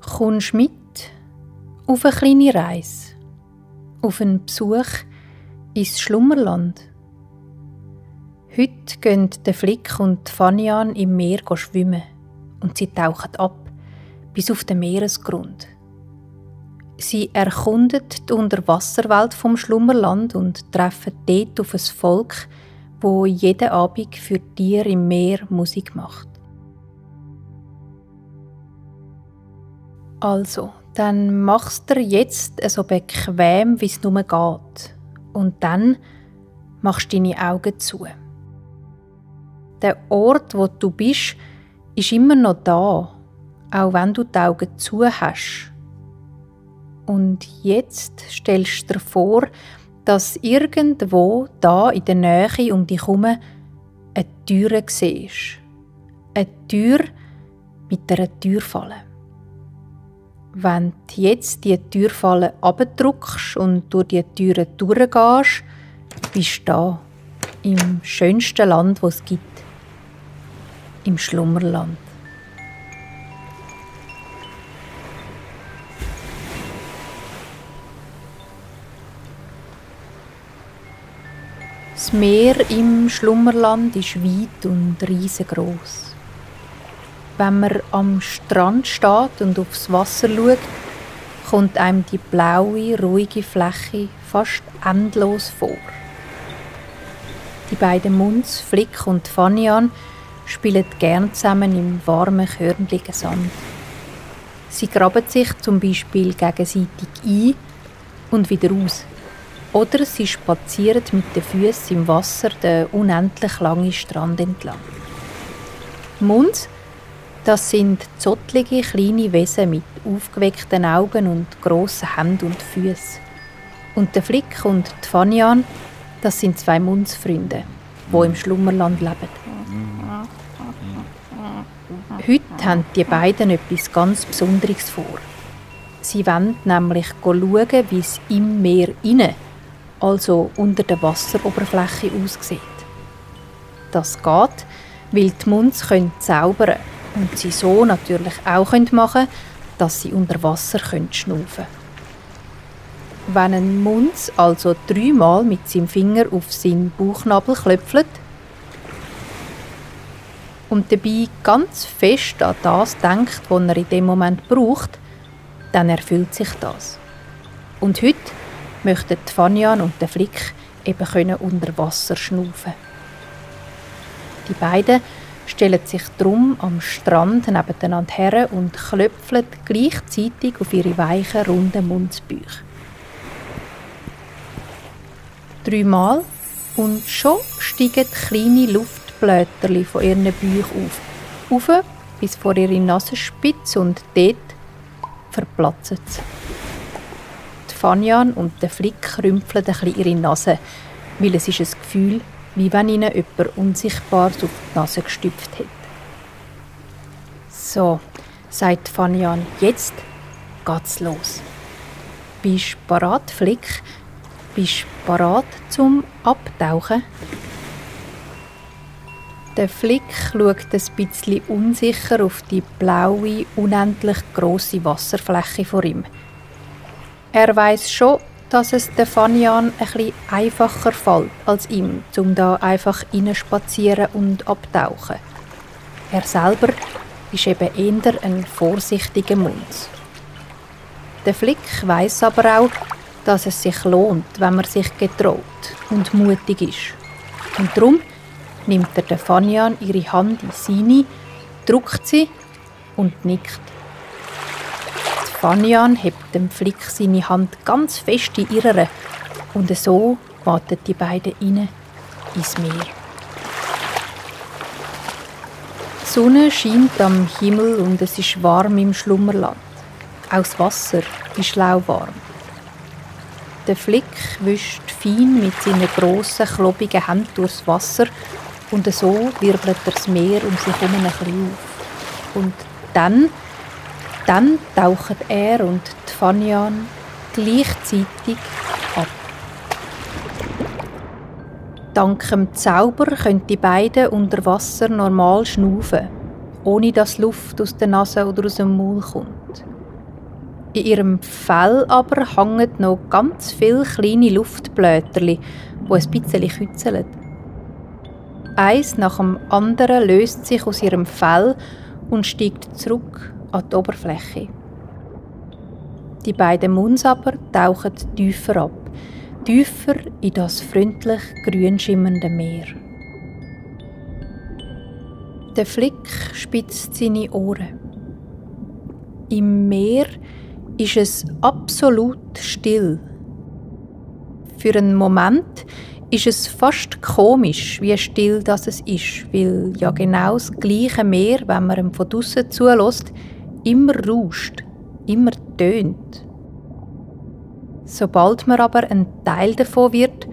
Kommst mit auf eine kleine Reise, auf einen Besuch ins Schlummerland. Heute gehen der Flick und Fanian im Meer schwimmen und sie tauchen ab bis auf den Meeresgrund. Sie erkunden die Unterwasserwelt vom Schlummerland und treffen dort auf ein Volk, wo jeden Abend für Tiere im Meer Musik macht. Also, dann machst du jetzt so bequem, wie es nur geht. Und dann machst du deine Augen zu. Der Ort, wo du bist, ist immer noch da, auch wenn du die Augen zu hast. Und jetzt stellst du dir vor, dass irgendwo da in der Nähe um dich herum eine Tür siehst. Eine Tür mit einer Türfalle. Wenn du jetzt die Türfalle abdruckst und durch die Türen durchgehst, bist du da, im schönsten Land, das es gibt. Im Schlummerland. Das Meer im Schlummerland ist weit und riesengroß. Wenn man am Strand steht und aufs Wasser schaut, kommt einem die blaue, ruhige Fläche fast endlos vor. Die beiden Munds, Flick und Fanian, spielen gern zusammen im warmen, körnligen Sand. Sie graben sich zum Beispiel gegenseitig ein und wieder aus. Oder sie spazieren mit den Füßen im Wasser den unendlich langen Strand entlang. Munds das sind zottlige kleine Wesen mit aufgeweckten Augen und grossen Händen und Füßen. Und der Flick und die Fanian, das sind zwei Mundsfreunde, die im Schlummerland leben. Heute haben die beiden etwas ganz Besonderes vor. Sie wollen nämlich schauen, wie es im Meer inne, also unter der Wasseroberfläche, aussieht. Das geht, weil die Munds zaubern können und sie so natürlich auch machen können, dass sie unter Wasser schnaufen können. Wenn ein Munz also dreimal mit seinem Finger auf seinen Bauchnabel klöpfelt und dabei ganz fest an das denkt, was er in dem Moment braucht, dann erfüllt sich das. Und heute möchten Fanyan und der Flick eben unter Wasser schnaufen. Die beiden stellen sich drum am Strand nebeneinander her und klöpfeln gleichzeitig auf ihre weichen, runden Mundsbücher. Dreimal und schon steigen kleine Luftblätter von ihren Büchern auf. Auf bis vor ihre Nasenspitze und dort verplatzen sie. Die Fanyan und der Flick rümpfeln ein ihre Nase, weil es ist ein Gefühl wie wenn ihnen jemand Unsichtbares auf die Nase gestüpft hätte. So, sagt Fanian, jetzt geht's los. Bist du parat, Flick? Bist du parat zum Abtauchen? Der Flick schaut ein bisschen unsicher auf die blaue, unendlich große Wasserfläche vor ihm. Er weiß schon, dass es der Fanian etwas einfacher fällt als ihm, um da einfach spazieren und abtauchen. Er selber ist eben eher ein vorsichtiger Mund. Der Flick weiß aber auch, dass es sich lohnt, wenn man sich getraut und mutig ist. Und darum nimmt er Fanian ihre Hand in seine, drückt sie und nickt. Fanian hebt dem Flick seine Hand ganz fest in ihrer und so warten die beiden rein ins Meer. Die Sonne scheint am Himmel und es ist warm im Schlummerland. Auch das Wasser ist lauwarm. Der Flick wischt fein mit seinen grossen, klobigen Händen durchs Wasser und so wirbelt er das Meer um sich herum ein bisschen auf. Und dann dann tauchen er und die gleichzeitig ab. Dank dem Zauber können die beiden unter Wasser normal schnaufen, ohne dass Luft aus der Nase oder aus dem Maul kommt. In ihrem Fell aber hängen noch ganz viele kleine Luftblätter, wo ein bisschen kützeln. Eins nach dem anderen löst sich aus ihrem Fell und steigt zurück an die Oberfläche. Die beiden Muns aber tauchen tiefer ab, tiefer in das freundlich grün schimmernde Meer. Der Flick spitzt seine Ohren. Im Meer ist es absolut still. Für einen Moment ist es fast komisch, wie still das es ist, weil ja genau das gleiche Meer, wenn man ihm von draussen zulässt, immer rauscht, immer tönt. Sobald man aber ein Teil davon wird,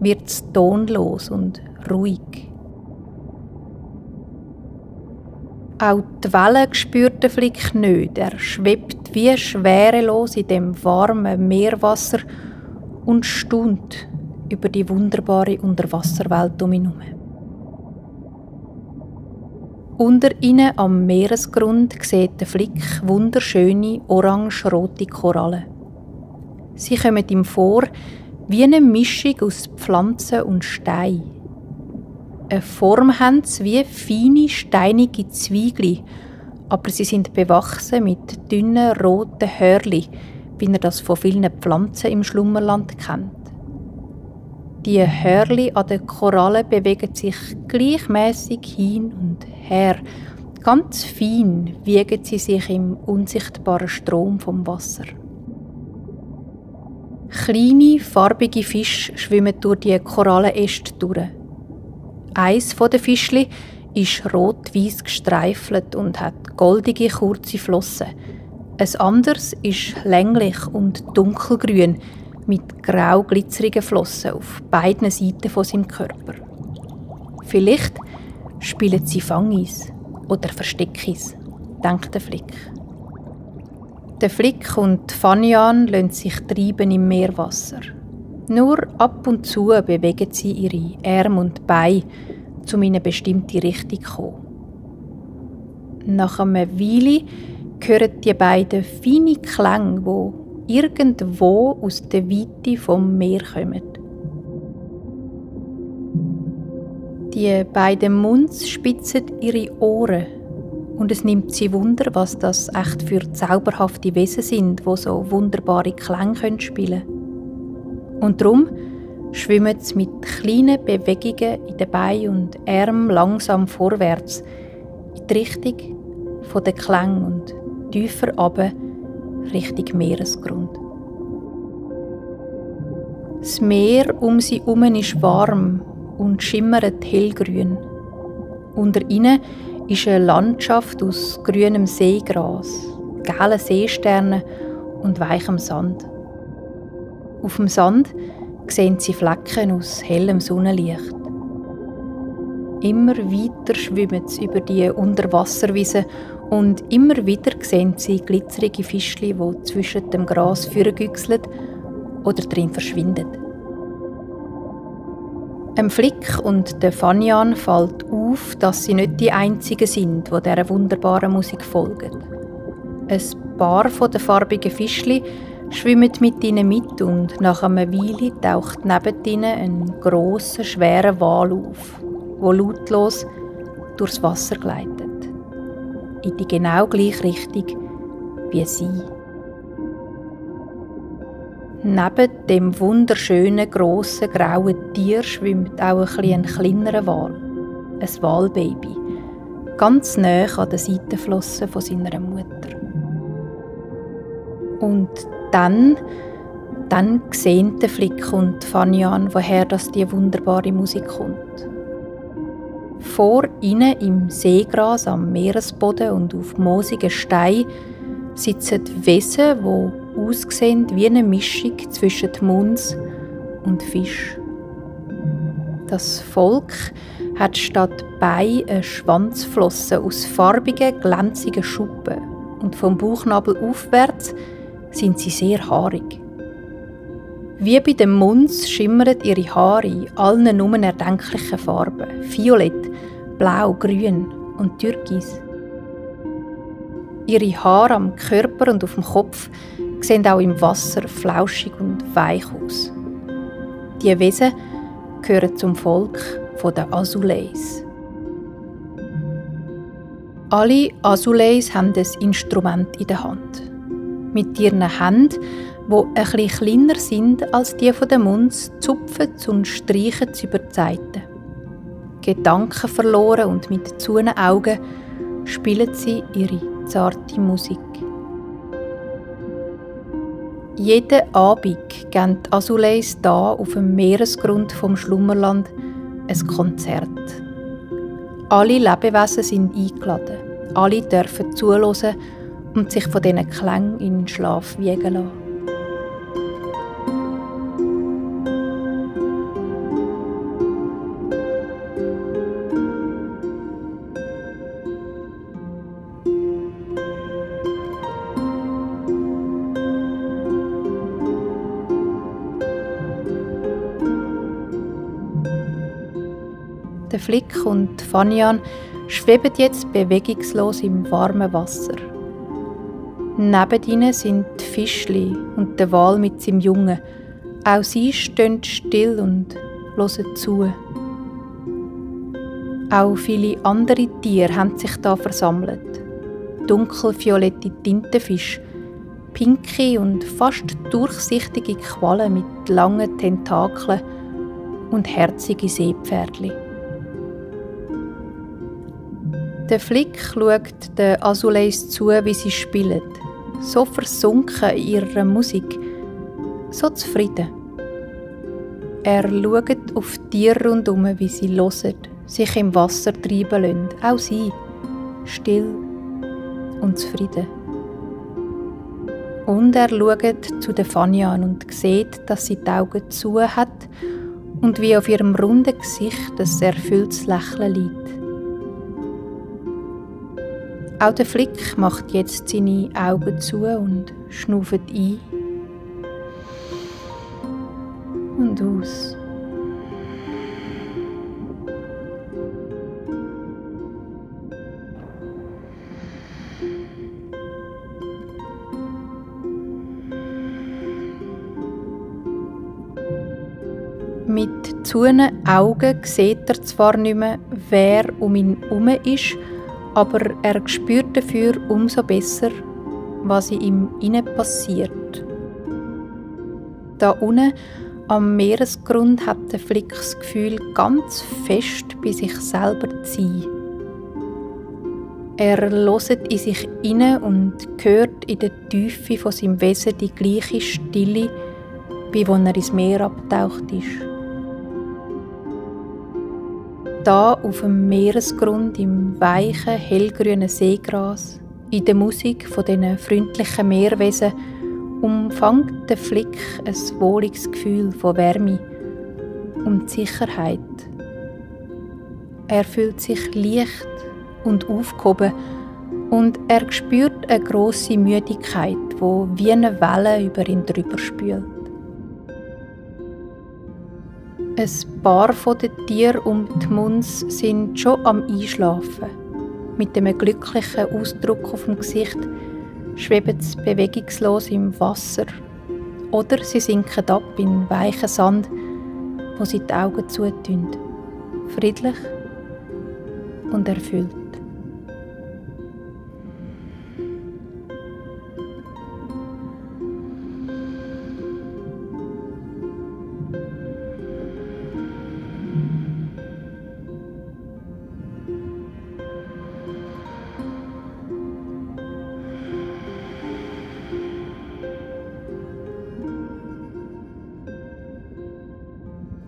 wird es tonlos und ruhig. Auch die Wellen spürt der Flick nicht. Er schwebt wie schwerelos in dem warmen Meerwasser und staunt über die wunderbare Unterwasserwelt um ihn herum. Unter ihnen am Meeresgrund sieht der Flick wunderschöne orange-rote Korallen. Sie kommen ihm vor wie eine Mischung aus Pflanzen und Stein. Eine Form haben sie wie feine, steinige Zwiegel, aber sie sind bewachsen mit dünnen, roten Hörli, wie er das von vielen Pflanzen im Schlummerland kennt. Die Hörli an den Korallen bewegen sich gleichmäßig hin und her. Ganz fein wiegen sie sich im unsichtbaren Strom vom Wasser. Kleine, farbige Fische schwimmen durch die Korallenäste durch. Eins der Fischli ist rot-weiß gestreifelt und hat goldige, kurze Flossen. Ein anderes ist länglich und dunkelgrün mit grau glitzerigen Flossen auf beiden Seiten von seinem Körper. Vielleicht spielen sie Fangis oder Versteckis, denkt der Flick. Der Flick und Fanyan lassen sich treiben im Meerwasser. Nur ab und zu bewegen sie ihre Arme und Beine, um in eine bestimmte Richtung zu kommen. Nach einer Weile hören die beiden feine Klänge, die irgendwo aus der Weite vom Meer kommen. Die beiden Munds spitzen ihre Ohren und es nimmt sie Wunder, was das echt für zauberhafte Wesen sind, wo so wunderbare Klänge spielen können. Und darum schwimmen sie mit kleinen Bewegungen in den Beinen und Armen langsam vorwärts in die Richtung der Klänge und tiefer runter Richtung Meeresgrund. Das Meer um sie herum ist warm und schimmert hellgrün. Unter ihnen ist eine Landschaft aus grünem Seegras, gelben Seesternen und weichem Sand. Auf dem Sand sehen sie Flecken aus hellem Sonnenlicht. Immer weiter schwimmen sie über die Unterwasserwiese und immer wieder sehen sie glitzerige Fischli, die zwischen dem Gras vorgüchseln oder drin verschwinden. Dem Flick und der Fanyan fällt auf, dass sie nicht die einzigen sind, die dieser wunderbaren Musik folgen. Ein paar den farbigen Fischli schwimmen mit ihnen mit und nach einer Weile taucht neben ihnen ein grosser, schwerer Wal auf, wo lautlos durchs Wasser gleitet in die genau gleiche Richtung wie sie. Neben dem wunderschönen grossen grauen Tier schwimmt auch ein, ein kleinerer Wal, ein Walbaby, ganz nah an den Seitenflossen von seiner Mutter. Und dann, dann sehen der Flick und Fanyan, woher das die wunderbare Musik kommt. Vor ihnen im Seegras am Meeresboden und auf moosigen Steinen sitzen Wesen, die aussehen wie eine Mischung zwischen Muns und Fisch. Das Volk hat statt Bein eine Schwanzflosse aus farbigen, glänzigen Schuppen und vom Bauchnabel aufwärts sind sie sehr haarig. Wie bei den Muns schimmern ihre Haare in allen nur erdenklichen Farben. Violett, blau, grün und türkis. Ihre Haare am Körper und auf dem Kopf sehen auch im Wasser flauschig und weich aus. Die Wesen gehören zum Volk der Azuleis. Alle Azuleis haben ein Instrument in der Hand. Mit ihren Händen, die etwas kleiner sind als die der Munds, zupfen und streichen sie über die Seiten. Gedanken verloren und mit zuen Augen spielen sie ihre zarte Musik. Jeden Abend geben die Azuleis da auf dem Meeresgrund vom Schlummerland ein Konzert. Alle Lebewesen sind eingeladen. Alle dürfen zuhören und sich von diesen Klängen in den Schlaf wiegen lassen. Der Flick und Fanian schweben jetzt bewegungslos im warmen Wasser. Neben ihnen sind die Fischli und der Wal mit seinem Jungen. Auch sie stehen still und hören zu. Auch viele andere Tiere haben sich da versammelt. Dunkelviolette Tintenfisch, pinke und fast durchsichtige Quallen mit langen Tentakeln und herzige Seepferdchen. Der Flick schaut den Azuleis zu, wie sie spielen. So versunken in ihrer Musik. So zufrieden. Er schaut auf die Tiere rundum, wie sie hören, sich im Wasser treiben lassen. Auch sie. Still und zufrieden. Und er schaut zu der Fanny an und sieht, dass sie die Augen zu hat und wie auf ihrem runden Gesicht ein erfülltes Lächeln liegt. Auch der Flick macht jetzt seine Augen zu und schnauft ein und aus. Mit zuen Augen sieht er zwar nicht mehr, wer um ihn herum ist, aber er spürt dafür umso besser, was in ihm innen passiert. Da unten am Meeresgrund hat der Flick das Gefühl, ganz fest bei sich selber zu sein. Er loset in sich inne und hört in der Tiefe von seinem Wesen die gleiche Stille, wie wenn er ins Meer abtaucht ist. Da auf dem Meeresgrund im weichen, hellgrünen Seegras, in der Musik von diesen freundlichen Meerwesen, umfängt der Flick ein wohliges Gefühl von Wärme und Sicherheit. Er fühlt sich leicht und aufgehoben und er spürt eine große Müdigkeit, wo wie eine Welle über ihn drüber spült. Ein paar von den Tieren um die Muns sind schon am Einschlafen. Mit einem glücklichen Ausdruck auf dem Gesicht schweben sie bewegungslos im Wasser. Oder sie sinken ab in weichen Sand, wo sie die Augen zutun. Friedlich und erfüllt.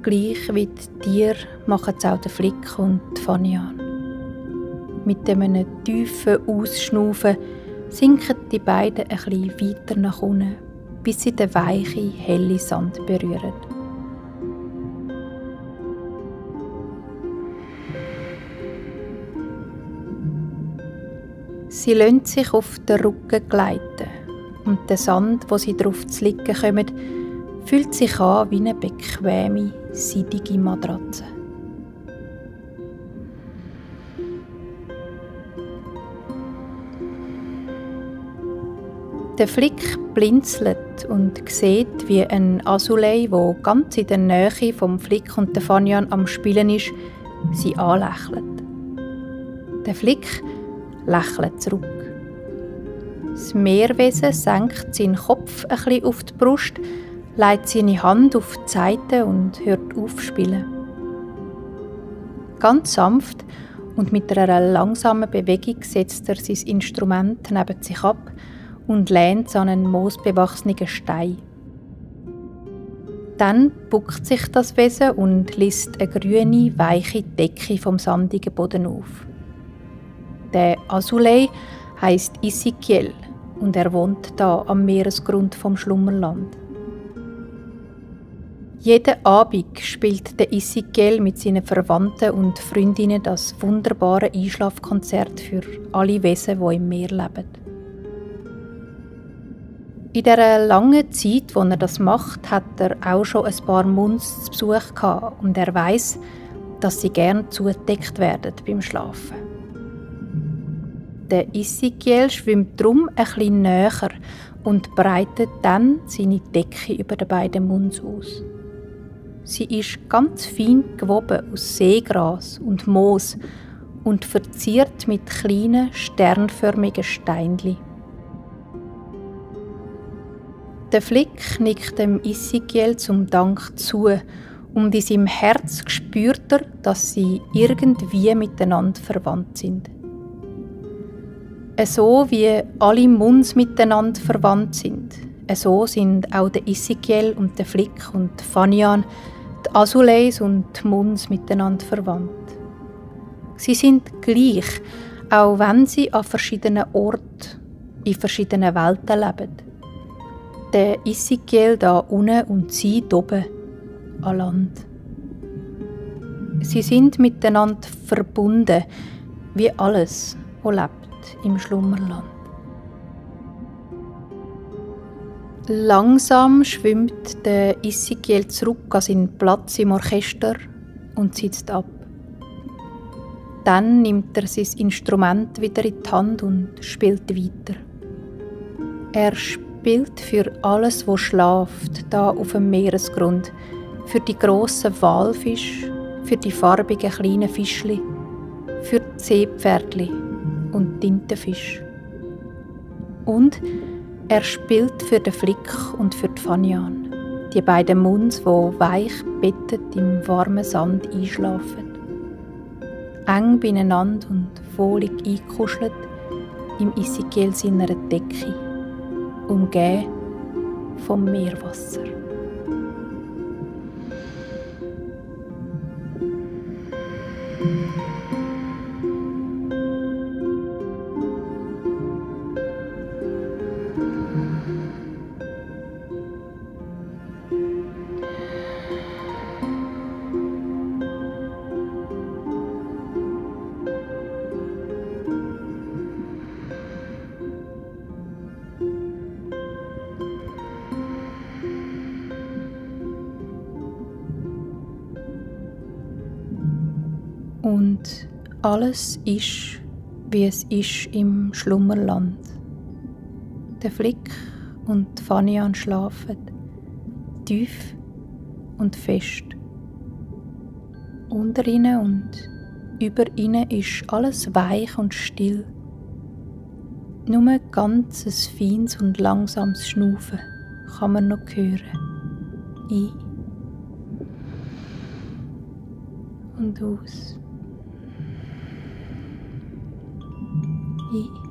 Gleich wie die Tiere machen es auch der Flick und die Fanian. Mit einem tiefen Ausschnaufen sinken die beiden ein bisschen weiter nach unten, bis sie den weichen, hellen Sand berühren. Sie lassen sich auf den Rücken gleiten und der Sand, wo sie drauf zu liegen kommen, fühlt sich an wie eine bequeme, seidige Matratze. Der Flick blinzelt und sieht, wie ein Asulei, wo ganz in der Nähe vom Flick und der Fanyan am Spielen ist, sie anlächelt. Der Flick lächelt zurück. Das Meerwesen senkt seinen Kopf ein bisschen auf die Brust, legt seine Hand auf die Seite und hört auf spielen. Ganz sanft und mit einer langsamen Bewegung setzt er sein Instrument neben sich ab und lehnt es an einen moosbewachsenen Stein. Dann buckt sich das Wesen und liest eine grüne, weiche Decke vom sandigen Boden auf. Der Azulei heißt Isikiel und er wohnt da am Meeresgrund vom Schlummerland. Jeden Abend spielt der Isikiel mit seinen Verwandten und Freundinnen das wunderbare Einschlafkonzert für alle Wesen, die im Meer leben. In der langen Zeit, wo er das macht, hat er auch schon ein paar Muns zu Besuch gehabt und er weiß, dass sie gern zugedeckt werden beim Schlafen. Der Isikiel schwimmt drum ein näher und breitet dann seine Decke über den beiden Munds aus. Sie ist ganz fein gewoben aus Seegras und Moos und verziert mit kleinen sternförmigen Steinchen. Der Flick nickt dem Isigiel zum Dank zu und in seinem Herz spürt er, dass sie irgendwie miteinander verwandt sind. So wie alle Muns miteinander verwandt sind, so sind auch der Isigiel und der Flick und Fanian, die Azuleis und die Muns miteinander verwandt. Sie sind gleich, auch wenn sie an verschiedenen Orten, in verschiedenen Welten leben der Issigiel da unten und sie oben an Land. Sie sind miteinander verbunden, wie alles, was lebt im Schlummerland. Langsam schwimmt der Issigiel zurück an seinen Platz im Orchester und sitzt ab. Dann nimmt er sein Instrument wieder in die Hand und spielt weiter. Er spielt für alles, wo schlaft, da auf dem Meeresgrund, für die grossen Walfisch, für die farbigen kleinen Fischli, für die Seepferdli und Tintenfisch. Und er spielt für den Flick und für die Fanian, die beiden Munds, wo weich bettet im warmen Sand einschlafen. Eng beieinander und wohlig eingekuschelt im Isigiel seiner Decke umgeben vom Meerwasser. Alles ist, wie es ist im Schlummerland. Der Flick und Fanian schlafen, tief und fest. Unter ihnen und über ihnen ist alles weich und still. Nur ganz ein feines und langsames Schnaufen kann man noch hören. Ein und aus. sí